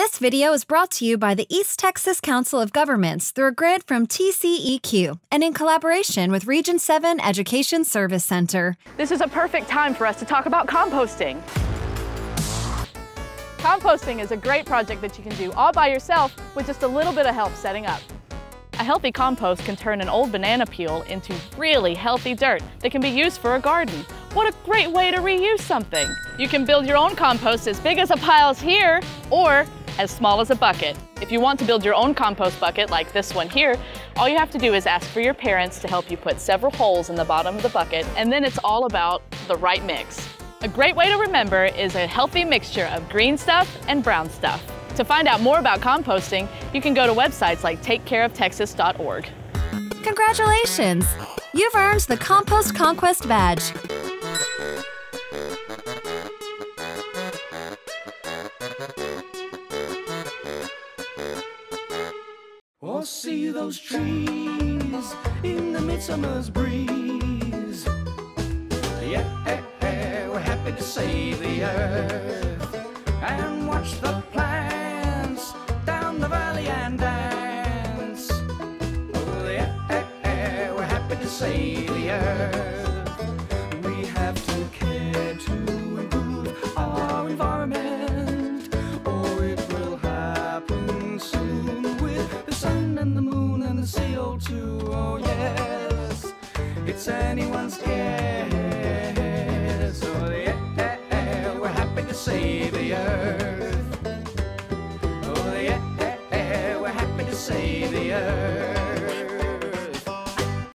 This video is brought to you by the East Texas Council of Governments through a grant from TCEQ and in collaboration with Region 7 Education Service Center. This is a perfect time for us to talk about composting. Composting is a great project that you can do all by yourself with just a little bit of help setting up. A healthy compost can turn an old banana peel into really healthy dirt that can be used for a garden. What a great way to reuse something. You can build your own compost as big as a pile's here or as small as a bucket. If you want to build your own compost bucket like this one here, all you have to do is ask for your parents to help you put several holes in the bottom of the bucket and then it's all about the right mix. A great way to remember is a healthy mixture of green stuff and brown stuff. To find out more about composting, you can go to websites like takecareoftexas.org. Congratulations! You've earned the Compost Conquest Badge. Or see those trees in the midsummer's breeze. Yeah, we're happy to save the earth and watch the plants down the valley and dance. Oh, yeah, we're happy to save the earth. it's anyone's guess. Oh, yeah, we're happy to save the earth. Oh, yeah, we're happy to save the earth.